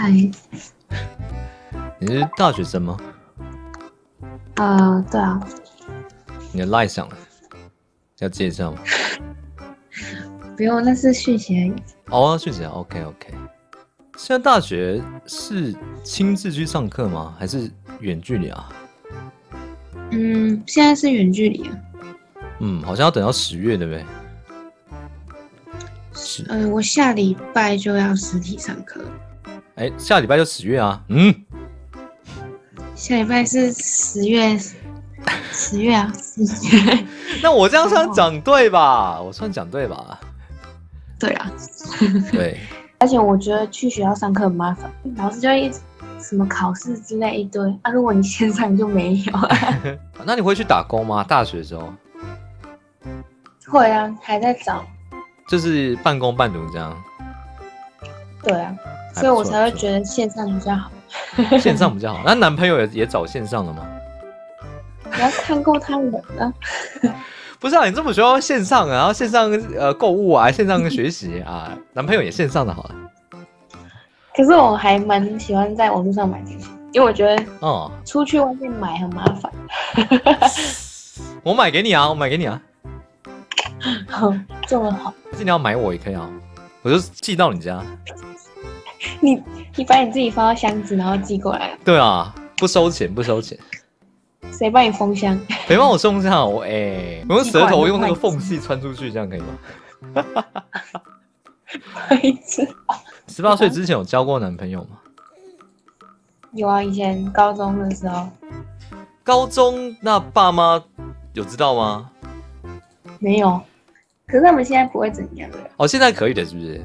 嗨，你是大学生吗？呃，对啊，你的 line 响了，要接一下吗？不用，那是续已。哦，讯息啊，OK OK。现在大学是亲自去上课吗？还是远距离啊？嗯，现在是远距离啊。嗯，好像要等到十月，对不对？是，嗯、我下礼拜就要实体上课，哎，下礼拜就十月啊。嗯，下礼拜是十月，十月啊，十月。那我这样算讲对吧？我算讲对吧？对啊，对，而且我觉得去学校上课很麻烦，老师就会一直什么考试之类一堆啊，如果你线上就没有。那你会去打工吗？大学的时候会啊，还在找。就是半工半读这样，对啊，所以我才会觉得线上比较好。线上比较好。那男朋友也也找线上的吗？你要看够他人啊。不是啊，你这么说线上啊，然后线上呃购物啊，线上学习啊，男朋友也线上的好了。可是我还蛮喜欢在网络上买东西，因为我觉得哦，出去外面买很麻烦。我买给你啊，我买给你啊。好这么好，可是你要买我也可以啊，我就寄到你家。你你把你自己放到箱子，然后寄过来，对啊，不收钱，不收钱。谁帮你封箱？谁帮我送上我哎、我用舌头用那个缝隙穿出去，这样可以吗？白痴。十八岁之前有交过男朋友吗？有啊，以前高中的时候高中那爸妈有知道吗？没有，可是他们现在不会怎样的，哦，现在可以的，是不是？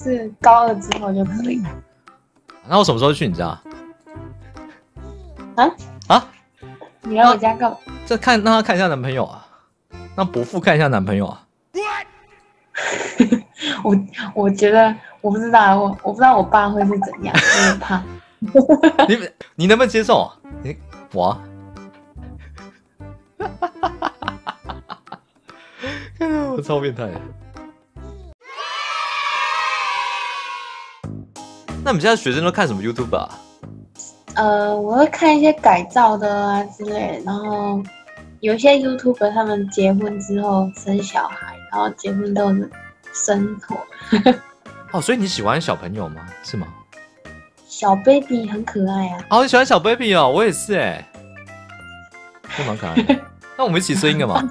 是高二之后就可以。那我什么时候去你家？啊啊？你来我家干嘛？这看让他看一下男朋友啊，让伯父看一下男朋友啊。我我觉得我不知道，我我不知道我爸会是怎样，有点怕。你你能不能接受啊？你我啊？我超变态的。那你们现在学生都看什么 YouTube 啊？呃，我会看一些改造的啊之类，然后有些 YouTuber 他们结婚之后生小孩，然后结婚都是生活。哦，所以你喜欢小朋友吗？是吗？小 baby 很可爱啊，哦，你喜欢小 baby 哦，我也是哎，都蛮可爱的。那我们一起生一个嘛？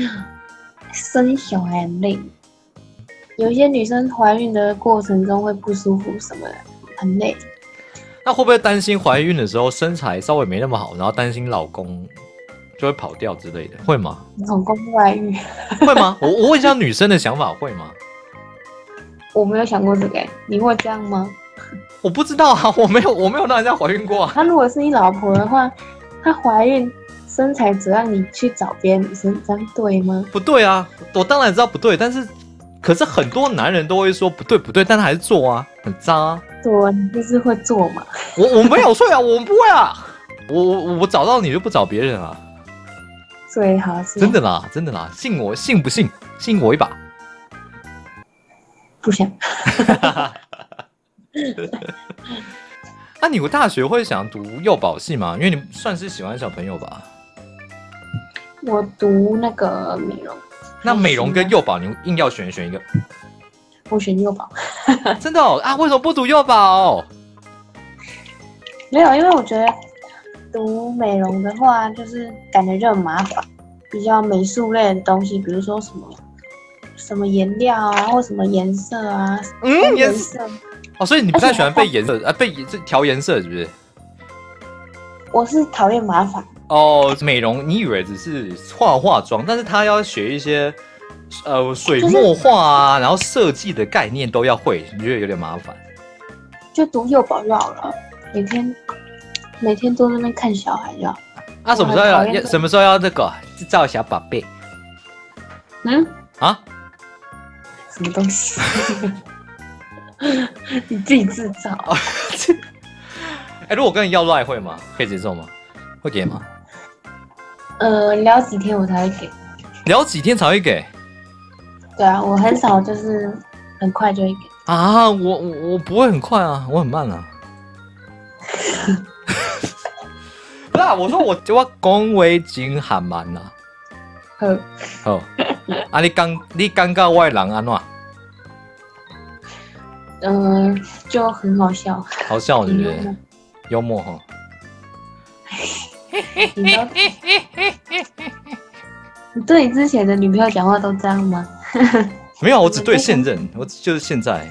生小孩很累。有一些女生怀孕的过程中会不舒服什么的，很累。那会不会担心怀孕的时候身材稍微没那么好，然后担心老公就会跑掉之类的？会吗？老公外遇，会吗？我我问一下女生的想法，会吗？我没有想过这个、欸，你会这样吗？我不知道啊，我没有我没有让人家怀孕过啊。她如果是你老婆的话，她怀孕身材只让你去找别的女生，这样对吗？不对啊，我当然知道不对，但是可是很多男人都会说不对不对，但他还是做啊，很脏啊。对啊，你就是会做嘛。我我没有睡啊，我不会啊，我我我找到你就不找别人啊，最好是真的啦，真的啦，信我信不信？信我一把。不想。那、你大学会想读幼保系吗？因为你算是喜欢小朋友吧？我读那个美容，那美容跟幼保，你硬要选选一个，我选幼保，真的哦啊？为什么不读幼保？没有，因为我觉得读美容的话，就是感觉就很麻烦，比较美术类的东西，比如说什么什么颜料啊，或什么颜色啊，嗯，颜颜色色，哦，所以你不太喜欢被颜色啊？背这调颜色是不是？我是讨厌麻烦。哦，美容你以为只是化化妆，但是他要学一些呃水墨画啊，然后设计的概念都要会，你觉得有点麻烦？就读幼保就好了，每天每天都在那看小孩就好。啊，什么时候要要什么时候要这个制造小宝贝嗯，啊？什么东西？你自己制造。哎、如果我跟你要赖会吗？可以接受吗？会给吗？呃，聊几天我才会给。聊几天才会给？对啊，我很少就是很快就会给。啊，我我我不会很快啊，我很慢啊。不是啊，我说我我讲话真很慢呐、好，好，啊你刚你刚刚我的人安怎？嗯、就很好笑。好笑对不对？嗯幽默哈。你都 你对你之前的女朋友讲话都这样吗？没有，我只对现任，我就是现在，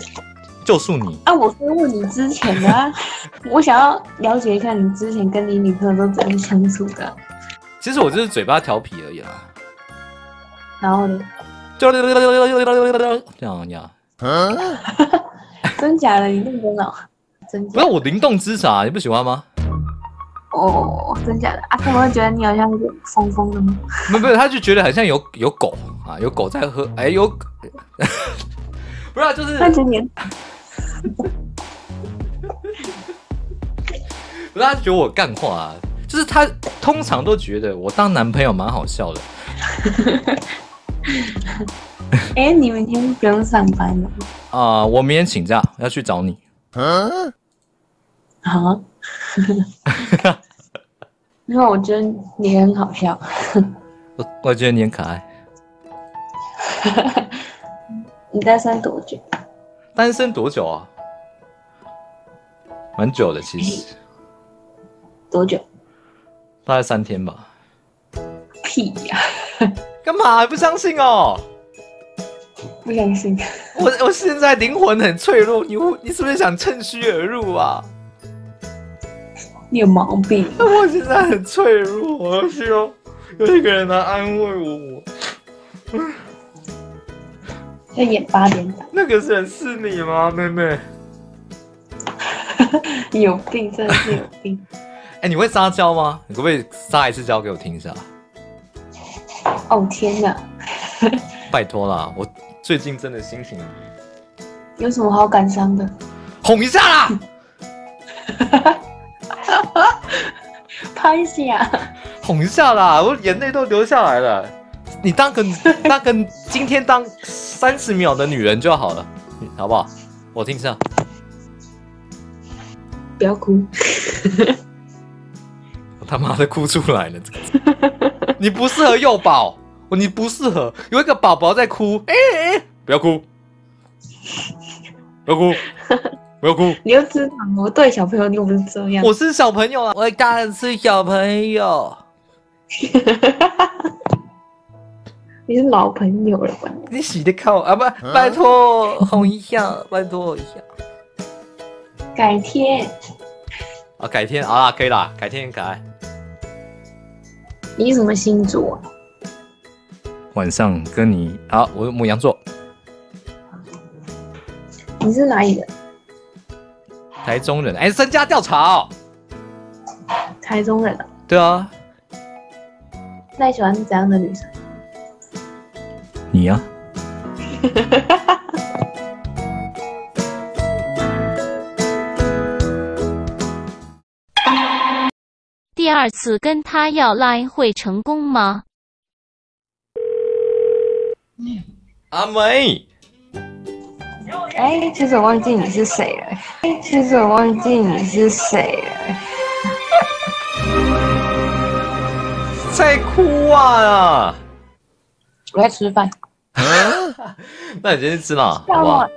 就诉你。啊，我是问你之前的啊，我想要了解一下你之前跟你女朋友都怎么相处的。其实我就是嘴巴调皮而已啦，然后呢，就这样呀。真假的？你认真哦？不是？我灵动之茶，你不喜欢吗？哦，真假的？啊，他们会觉得你好像有点疯疯的吗？没有没有，他就觉得好像有有狗啊，有狗在喝，哎有，不是、啊，就是那今年不是他觉得我干话啊，就是他通常都觉得我当男朋友蛮好笑的。哎、你明天不用上班了啊、我明天请假要去找你。好，因为我觉得你很好笑。我我觉得你很可爱。你单身多久？单身多久啊？蛮久的，其实多久？大概三天吧。屁呀、干嘛还不相信哦？不相信。我我现在灵魂很脆弱，你你是不是想趁虚而入啊？你有毛病。我现在很脆弱，我需要有一个人来安慰我。要演八点档，那个人是你吗，妹妹？有病，真的是有病。哎、你会撒娇吗？你可不可以撒一次娇给我听一下？哦天哪，拜托啦，我最近真的心情有什么好感伤的？哄一下啦，拍一下。哄一下啦，我眼泪都流下来了。你当个 当个今天当三十秒的女人就好了，好不好？我听一下。不要哭。我他妈的哭出来了，这个你不适合幼保，你不适合，有一个宝宝在哭，哎、哎、不要哭，不要哭，不要哭，你又知道我对小朋友又不是这样。我是小朋友啊，我当然是小朋友，你是老朋友了吧？你洗的靠。啊不，拜托哄一下，拜托哄一下。改天。啊，改天啊，可以啦，改天很可爱，你什么星座？晚上跟你好，我母羊座，你是哪里人？台中人，哎、身家调查哦，台中人啊？对啊，那你喜欢怎样的女生？你呀、第二次跟他要 line 会成功吗？阿梅。哎、其实我忘记你是谁了。哎，其实我忘记你是谁了。在哭啊！我在吃饭。那你今天吃了，笑？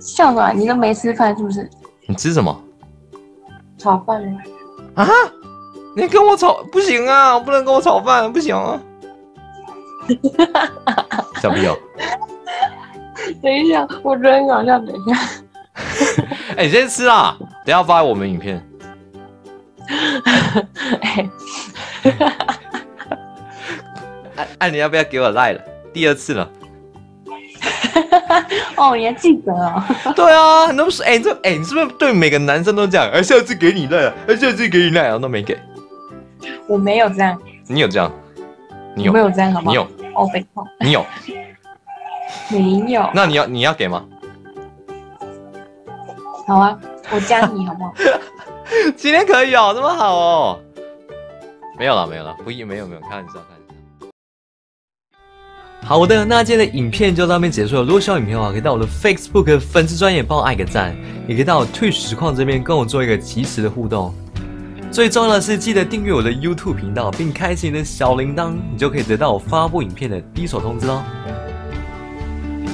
笑什么？你都没吃饭是不是？你吃什么炒饭吗？啊？你跟我炒不行啊！不能跟我炒饭，不行啊！小朋友，等一下，我觉得很搞笑。等一下，哎、你先吃啦，等一下发我们影片。哎，哎、哎，你要不要给我赖了？第二次了。哦，你还记得哦？对啊，你都是哎、你这哎、你是不是对每个男生都这样？哎、下次给你赖啊，哎、下次给你赖啊，都没给。我没有这样，你有这样？你有？没有这样，好不好？你有？哦，没错，你有？没有。那你要你要给吗？好啊，我加你好不好？今天可以哦，这么好哦。没有了，没有了，不一没有没有，开玩笑，开玩笑。好的，那今天的影片就到这边结束了。如果喜欢影片的话，可以到我的 Facebook 粉丝专页帮我按个赞，也可以到我 Twitch 实况这边跟我做一个及时的互动。最重要的是，记得订阅我的 YouTube 频道，并开启你的小铃铛，你就可以得到我发布影片的第一手通知哦。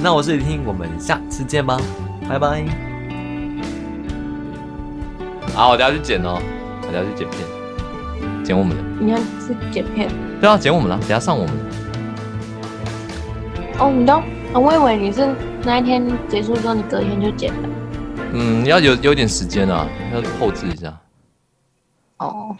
那我是李听，我们下次见吧，拜拜。好，我等下去剪哦，我等下去剪片，剪我们的。你要是剪片对啊，剪我们的，等下上我们的。哦，你都，哦我以为你是那一天结束之后，你隔天就剪了。嗯，要有有点时间啊，要后置一下。哦。